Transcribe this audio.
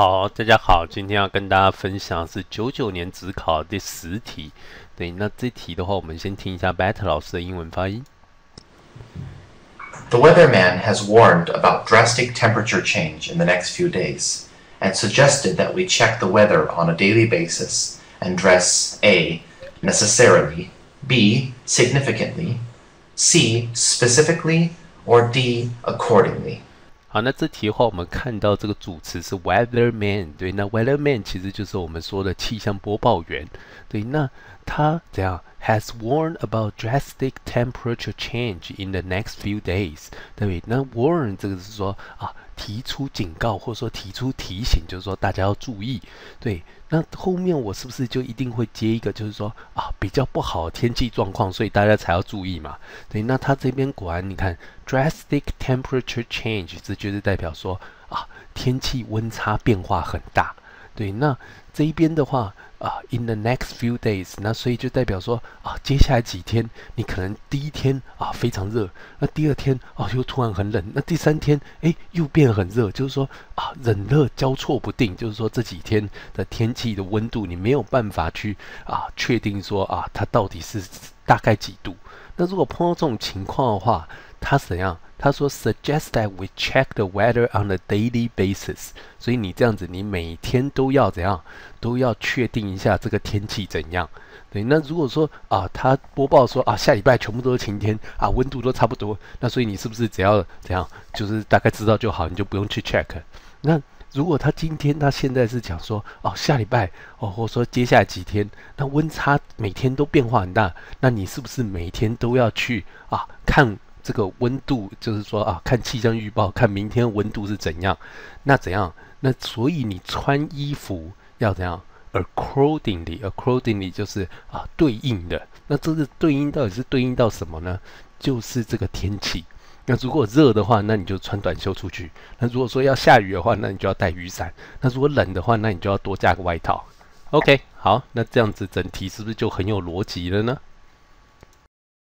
好，大家好，今天要跟大家分享是九九年职考第十题。对，那这题的话，我们先听一下 Better 老师的英文发音。The weatherman has warned about drastic temperature change in the next few days and suggested that we check the weather on a daily basis and dress A. necessarily, B. significantly, C. specifically, or D. accordingly. 好，那这题的话，我们看到这个主词是 weatherman，对，那 weatherman 其实就是我们说的气象播报员，对，那他怎样 has warned about drastic temperature change in the next few days，对不对，那 warn 这个是说啊。提出警告，或者说提出提醒，就是说大家要注意。对，那后面我是不是就一定会接一个，就是说啊比较不好的天气状况，所以大家才要注意嘛？对，那他这边果然你看，drastic temperature change，这就是代表说啊天气温差变化很大。对，那这一边的话。啊，in the next few days，那所以就代表说啊，接下来几天你可能第一天啊非常热，那第二天啊又突然很冷，那第三天哎又变很热，就是说啊冷热交错不定，就是说这几天的天气的温度你没有办法去啊确定说啊它到底是大概几度。那如果碰到这种情况的话，它怎样？他说，suggest that we check the weather on a daily basis。所以你这样子，你每天都要怎样，都要确定一下这个天气怎样。对，那如果说啊，他播报说啊，下礼拜全部都是晴天啊，温度都差不多，那所以你是不是只要怎样，就是大概知道就好，你就不用去 check。那如果他今天他现在是讲说哦，下礼拜哦，或者说接下来几天，那温差每天都变化很大，那你是不是每天都要去啊看？这个温度就是说啊，看气象预报，看明天温度是怎样，那怎样？那所以你穿衣服要怎样？Accordingly，accordingly 就是啊，对应的。那这个对应到底是对应到什么呢？就是这个天气。那如果热的话，那你就穿短袖出去；那如果说要下雨的话，那你就要带雨伞；那如果冷的话，那你就要多加个外套。OK，好，那这样子整题是不是就很有逻辑了呢？